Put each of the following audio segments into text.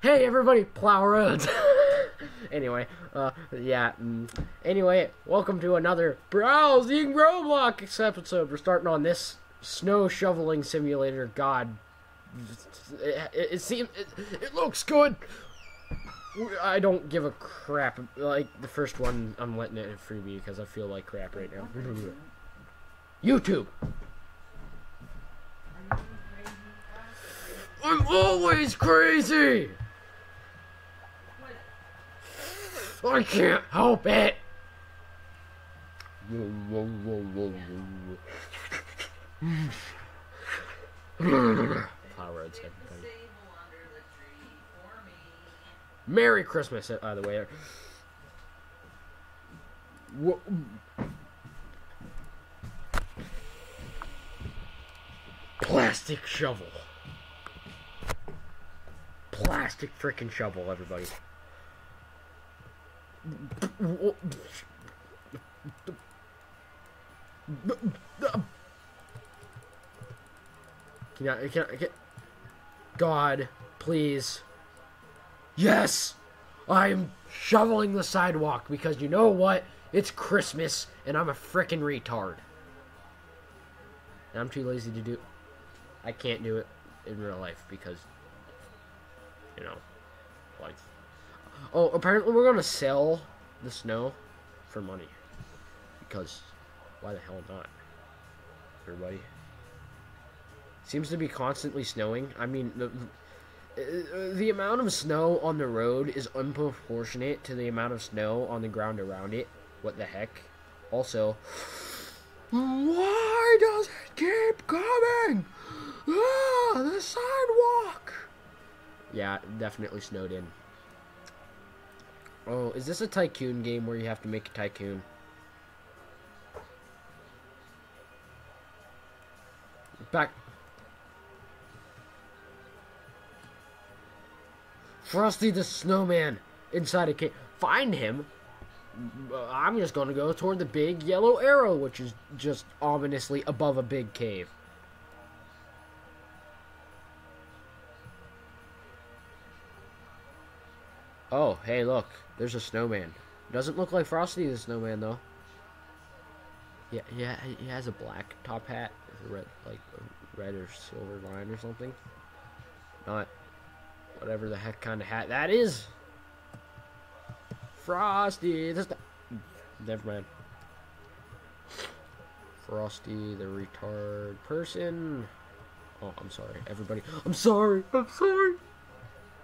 Hey everybody, plow roads. anyway, uh, yeah. Mm, anyway, welcome to another browsing Roblox episode. We're starting on this snow shoveling simulator. God, it, it, it seems it, it looks good. I don't give a crap. Like the first one, I'm letting it in freebie because I feel like crap right now. YouTube. I'm always crazy. I can't help it. Flower roads, everybody. Merry Christmas, uh, by the way. Plastic shovel. Plastic freaking shovel, everybody. Can I, can I, can God, please. Yes! I'm shoveling the sidewalk because you know what? It's Christmas and I'm a freaking retard. And I'm too lazy to do I can't do it in real life because you know like Oh, apparently we're gonna sell the snow for money. Because why the hell not? Everybody. Seems to be constantly snowing. I mean, the, uh, the amount of snow on the road is unproportionate to the amount of snow on the ground around it. What the heck? Also, why does it keep coming? Ah, the sidewalk! Yeah, definitely snowed in. Oh, is this a tycoon game where you have to make a tycoon? Back. Frosty the Snowman inside a cave. Find him. Uh, I'm just gonna go toward the big yellow arrow, which is just ominously above a big cave. Oh, hey, look. There's a snowman. Doesn't look like Frosty the Snowman, though. Yeah, yeah, he has a black top hat with a red, like a red or silver line or something. Not whatever the heck kind of hat that is. Frosty, this. Never mind. Frosty, the retard person. Oh, I'm sorry, everybody. I'm sorry. I'm sorry.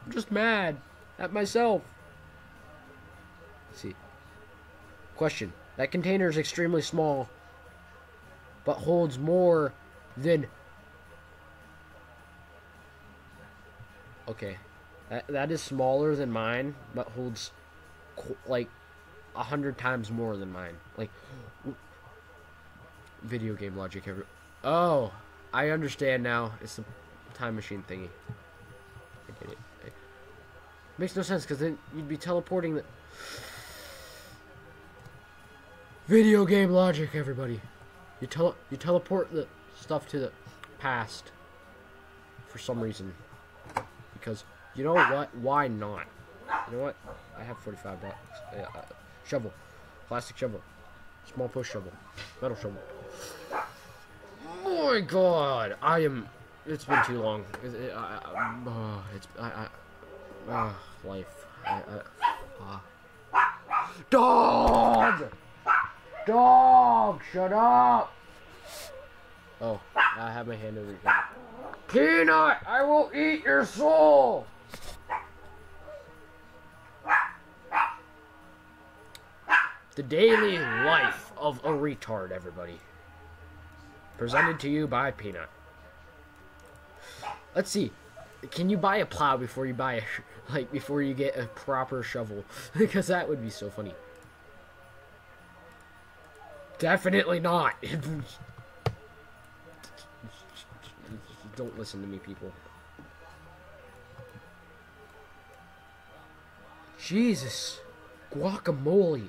I'm just mad at myself. Let's see. Question. That container is extremely small, but holds more than. Okay. That, that is smaller than mine, but holds like a hundred times more than mine. Like, video game logic. Every. Oh, I understand now. It's the time machine thingy. I get it. Makes no sense because then you'd be teleporting the. Video game logic, everybody. You tele you teleport the stuff to the past for some reason. Because you know what? Why not? You know what? I have 45 bucks. Uh, uh, shovel. Plastic shovel. Small push shovel. Metal shovel. Oh my god! I am. It's been too long. It, it, I, I, uh, it's. I. I uh, life. I, I, uh. Dog! Dog! Shut up! Oh, I have my hand over head. Peanut! I will eat your soul! The daily life of a retard, everybody. Presented to you by Peanut. Let's see. Can you buy a plow before you buy a, like, before you get a proper shovel? because that would be so funny. Definitely not. Don't listen to me, people. Jesus. Guacamole.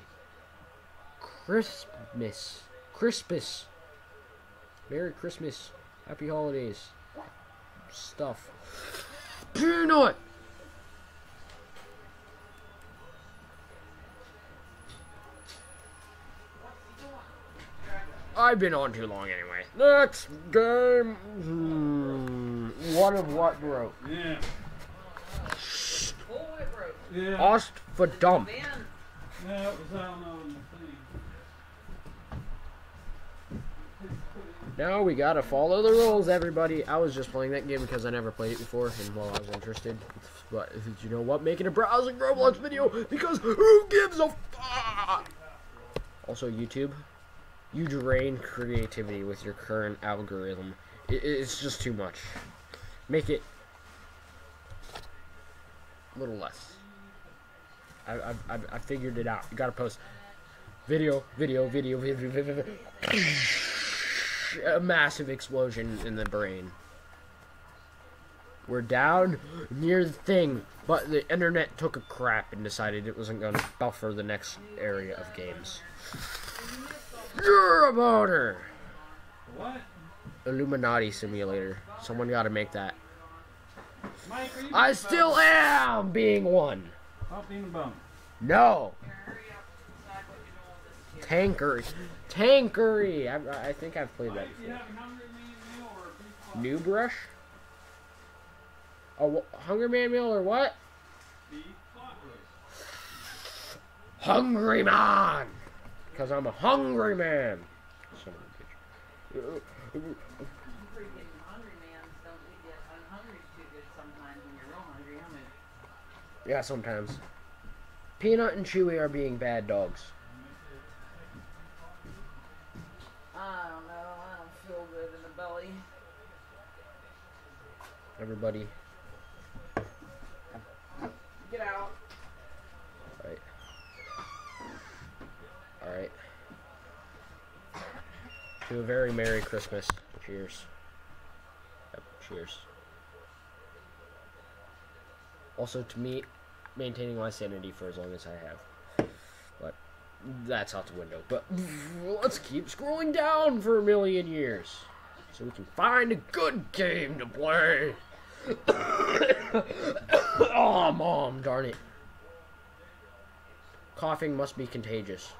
Christmas. Crispus. Merry Christmas. Happy holidays. Stuff. Peanut! I've been on too long anyway. Next game. Hmm, What of what broke? Yeah. Oh. Yeah. Ost for dump. Van. Yeah, it was out on the thing. Now we gotta follow the rules, everybody. I was just playing that game because I never played it before, and well, I was interested. But you know what? Making a browsing Roblox video because who gives a fuck? Also, YouTube, you drain creativity with your current algorithm. It, it's just too much. Make it a little less. I I I, I figured it out. You gotta post video, video, video, video, video. video. a massive explosion in the brain. We're down near the thing, but the internet took a crap and decided it wasn't going to buffer the next area of games. You're a boner! What? Illuminati simulator. Someone got to make that. Mike, I still bum? am being one. Stop being a bum. No. Hurry up and decide what you're doing with this Tankery. I, I think I've played that before. New Hungry Man meal or a beef flop? New brush? A wh- Hunger Man meal or what? Beef flop roast. Hungry man! Because I'm a hungry man. Son of a bitch. Freaking hungry mans don't leave you unhungry too good sometimes when you're real hungry. How many? Yeah, sometimes. Peanut and Chewy are being bad dogs. I don't know. I don't feel good in the belly. Everybody. Get out. Right. Alright. To a very Merry Christmas. Cheers. Yep, cheers. Also to me, maintaining my sanity for as long as I have. But that's out the window. But let's keep scrolling down for a million years. So we can find a good game to play. oh, mom, darn it. Coughing must be contagious.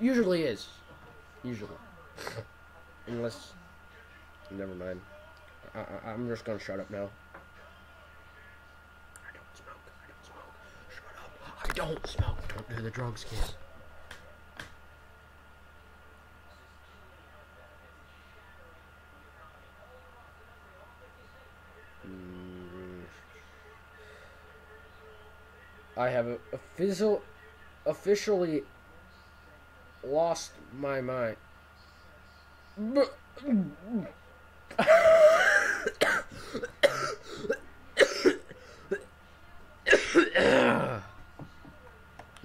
Usually is. Usually. Unless. Never mind. I, I'm just gonna shut up now. I don't smoke. I don't smoke. Shut up. I don't smoke. Don't do the drugs, kids. I have official, officially lost my mind.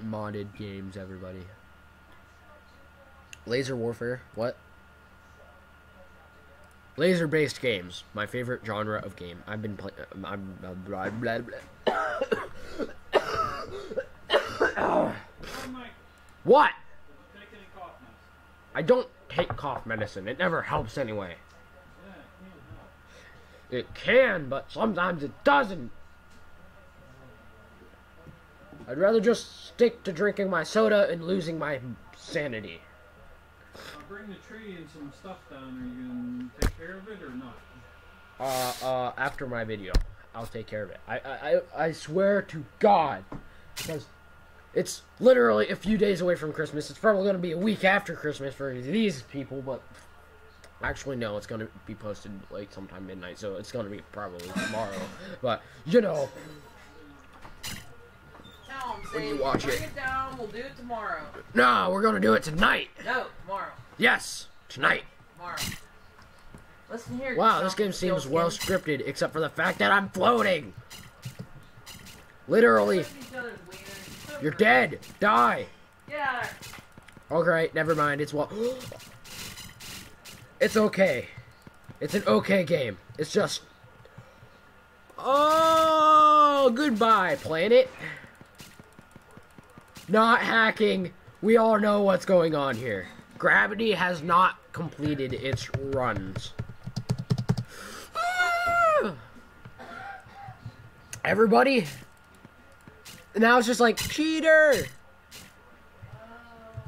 Modded games, everybody. Laser Warfare, what? Laser based games, my favorite genre of game. I've been playing. I'm blah, blah, blah. Oh, what? take any cough medicine. I don't take cough medicine. It never helps anyway. It can't help. It can, but sometimes it doesn't. I'd rather just stick to drinking my soda and losing my sanity. I'll bring the tree and some stuff down. Are you going to take care of it or not? Uh, uh, after my video, I'll take care of it. I, I, I- I swear to God, because it's literally a few days away from Christmas. It's probably going to be a week after Christmas for these people, but actually, no, it's going to be posted like sometime midnight, so it's going to be probably tomorrow. But you know, Tell When you watch it. it down. We'll do it tomorrow. no, we're going to do it tonight. No, tomorrow. Yes, tonight. Tomorrow. Listen here. Wow, this game seems well scripted, except for the fact that I'm floating. Literally, you're dead. Die. Yeah. Alright, never mind. It's what. It's okay. It's an okay game. It's just. Oh, goodbye, planet. Not hacking. We all know what's going on here. Gravity has not completed its runs. Ah! Everybody. Now it's just like cheater.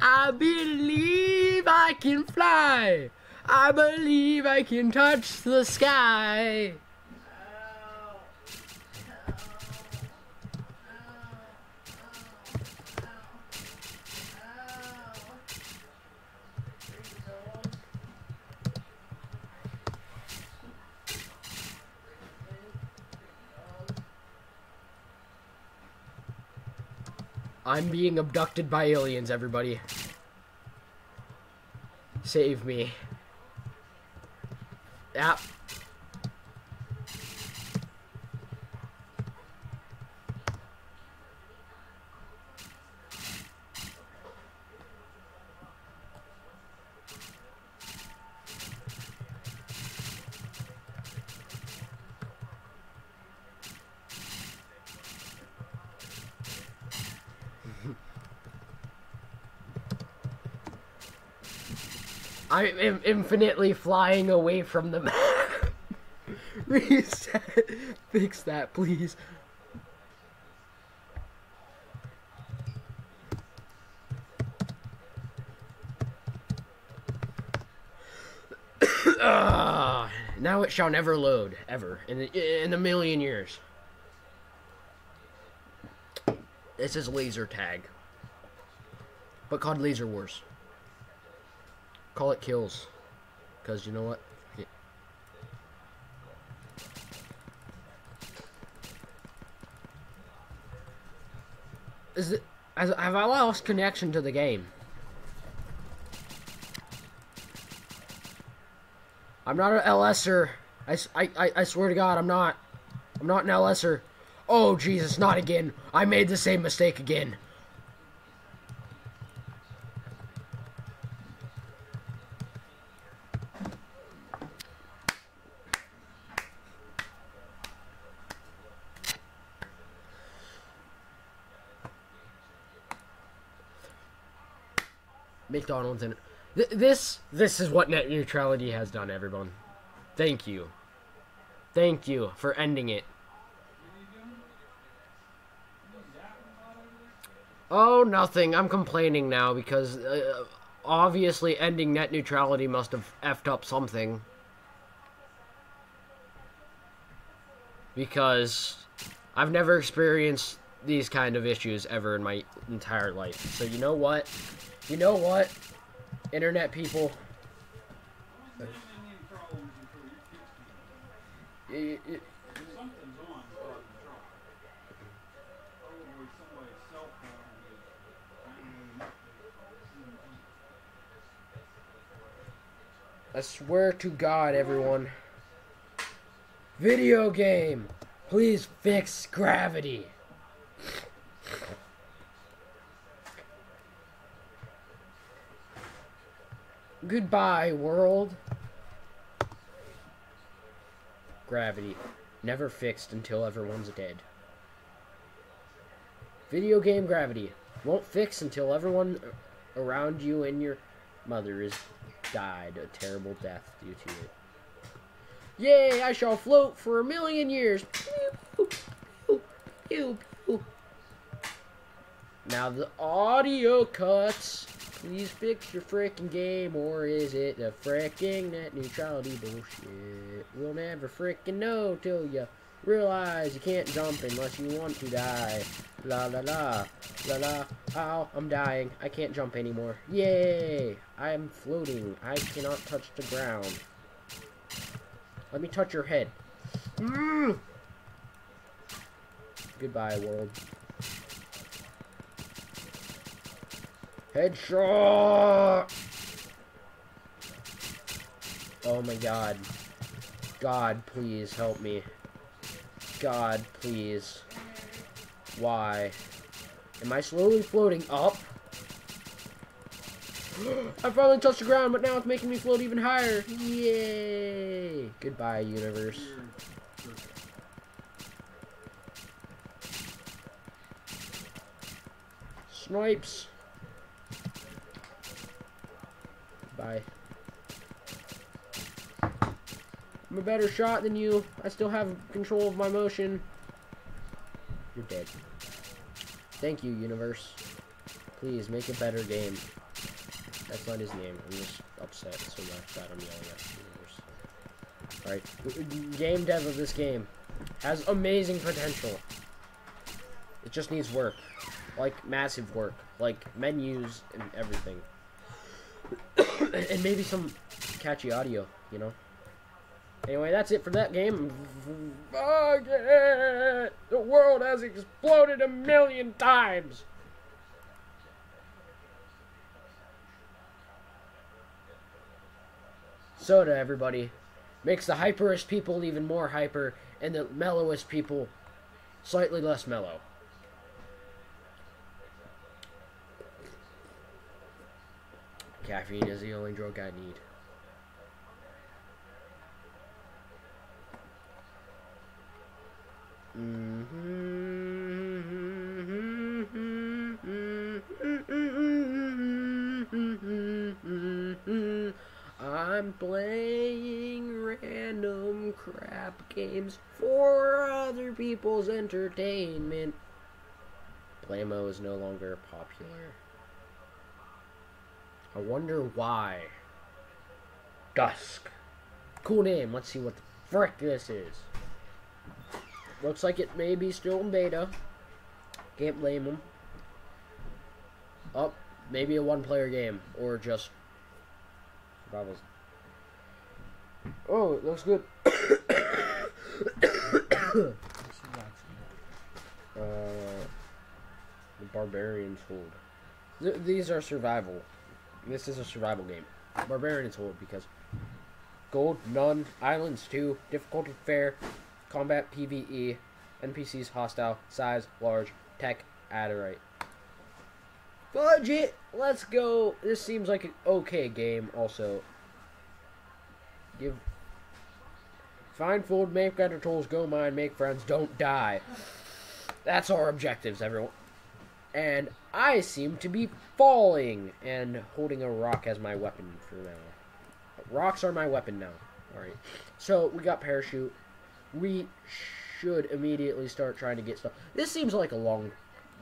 I believe I can fly. I believe I can touch the sky. I'm being abducted by aliens, everybody. Save me. Yep. I'm in- infinitely flying away from the map. Reset. Fix that, please. Ah, now it shall never load, ever, in in a million years. This is laser tag, but called Laser Wars. Call it kills. Because you know what? It. Have I lost connection to the game? I'm not an LSer. I, I, I swear to God, I'm not. I'm not an LSer. Oh, Jesus, not again. I made the same mistake again. McDonald's and th- this this is what net neutrality has done everyone. Thank you. Thank you for ending it. Oh nothing. I'm complaining now because uh, obviously ending net neutrality must have effed up something. Because i've never experienced these kind of issues ever in my entire life. So you know what you know what? Internet people. I swear to God, everyone. Video game. Please fix gravity. Goodbye, world. Gravity. Never fixed until everyone's dead. Video game gravity. Won't fix until everyone around you and your mother is died a terrible death due to it. Yay, I shall float for a million years. Pew, pew, pew. Now the audio cuts. Please fix your frickin' game, or is it the frickin' net neutrality bullshit? We'll never frickin' know till you realize you can't jump unless you want to die. La la la, la la. Ow, I'm dying. I can't jump anymore. Yay! I'm floating. I cannot touch the ground. Let me touch your head. Mm. Goodbye, world. Headshot! Oh my god. God, please help me. God, please. Why? Am I slowly floating up? I finally touched the ground, but now it's making me float even higher. Yay! Goodbye, universe. Snipes. Bye. I'm a better shot than you. I still have control of my motion. You're dead. Thank you, universe. Please make a better game. That's not his name. I'm just upset so much that I'm yelling at the universe. Alright. Game dev of this game has amazing potential. It just needs work. Like massive work. Like menus and everything. And maybe some catchy audio, you know? Anyway, that's it for that game. Fuck it! The world has exploded a million times! Soda, everybody. Makes the hyperest people even more hyper, and the mellowest people slightly less mellow. Caffeine is the only drug I need. Mm-hmm. I'm playing random crap games for other people's entertainment. Playmo is no longer popular. I wonder why. Dusk. Cool name. Let's see what the frick this is. Looks like it may be still in beta. Can't blame them. Oh, maybe a one player game. Or just survivals. Oh, it looks good. uh, the Barbarians Hold. Th- these are survival. This is a survival game. Barbarians Hold because gold, none, islands two, difficulty fair, combat PVE, NPCs hostile, size large, tech adderite. Budget, let's go. This seems like an okay game. Also, give find food, make better tools, go mine, make friends, don't die. That's our objectives, everyone. And I seem to be falling and holding a rock as my weapon for now. Rocks are my weapon now. Alright. So, we got parachute. We should immediately start trying to get stuff. This seems like a long,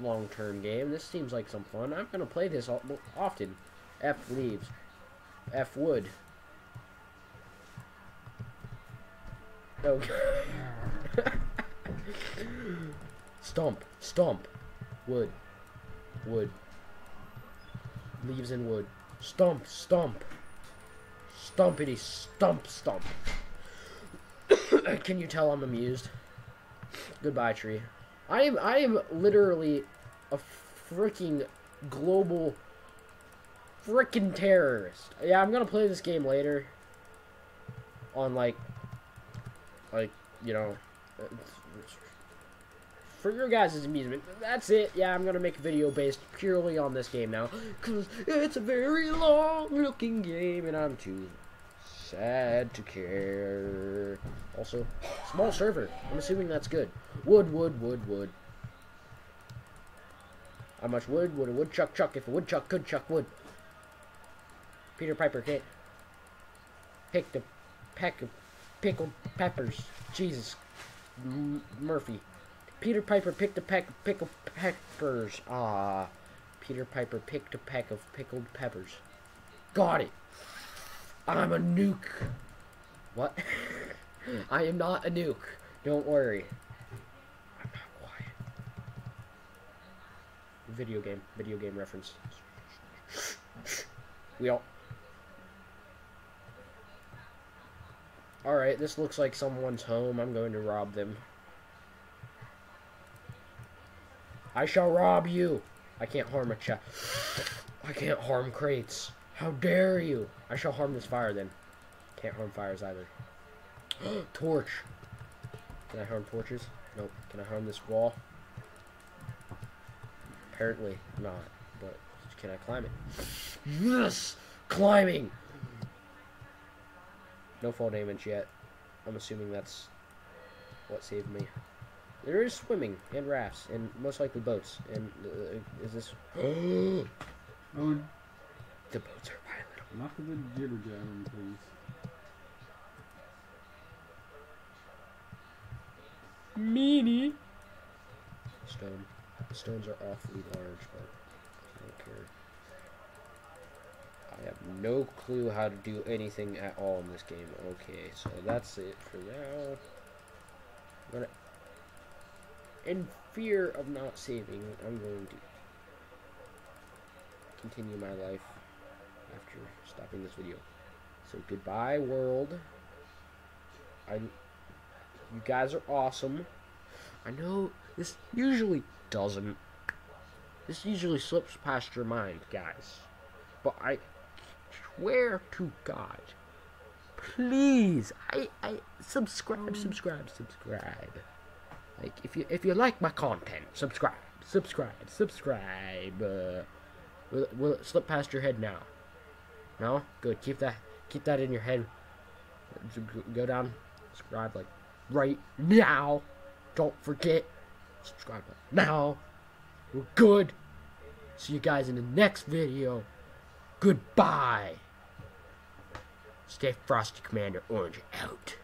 long-term game. This seems like some fun. I'm going to play this often. F leaves. F wood. Okay. stomp. Stomp. Wood. Wood. Leaves in wood. Stomp. Stomp. Stompity. Stomp. Stomp. Can you tell I'm amused? Goodbye, tree. I am. I am literally a freaking global freaking terrorist. Yeah, I'm gonna play this game later. On like, like you know, for your guys' amusement. That's it. Yeah, I'm gonna make a video based purely on this game now, cause it's a very long-looking game, and I'm too sad to care. Also, small server. I'm assuming that's good. Wood, wood, wood, wood. How much wood would a woodchuck chuck if a woodchuck could chuck wood? Peter Piper can't pick the peck of pickled peppers. Jesus, M- Murphy. Peter Piper picked a peck of pickled peppers. Ah, Peter Piper picked a peck of pickled peppers. Got it. I'm a nuke. What? I am not a nuke. Don't worry. I'm not quiet. Video game. Video game reference. We all. Alright, this looks like someone's home. I'm going to rob them. I shall rob you. I can't harm a chest. I can't harm crates. How dare you? I shall harm this fire then. Can't harm fires either. Torch. Can I harm torches? Nope. Can I harm this wall? Apparently not. But can I climb it? Yes! Climbing! No fall damage yet. I'm assuming that's what saved me. There is swimming and rafts and most likely boats. And uh, is this? Oh, the boats are pilotable. not the jibber jabbering, please. Meanie. Stone. The stones are awfully large, but I don't care. I have no clue how to do anything at all in this game. Okay, so that's it for now. In fear of not saving, I'm going to continue my life after stopping this video. So goodbye, world. I, you guys are awesome. I know this usually doesn't. This usually slips past your mind, guys. But I swear to God, please, I, I subscribe, subscribe, subscribe. Like if you if you like my content, subscribe, subscribe, subscribe. Uh, will, will it slip past your head now? No, good. Keep that keep that in your head. Go down, subscribe like right now. Don't forget, subscribe now. We're good. See you guys in the next video. Goodbye. Stay frosty, Commander Orange out.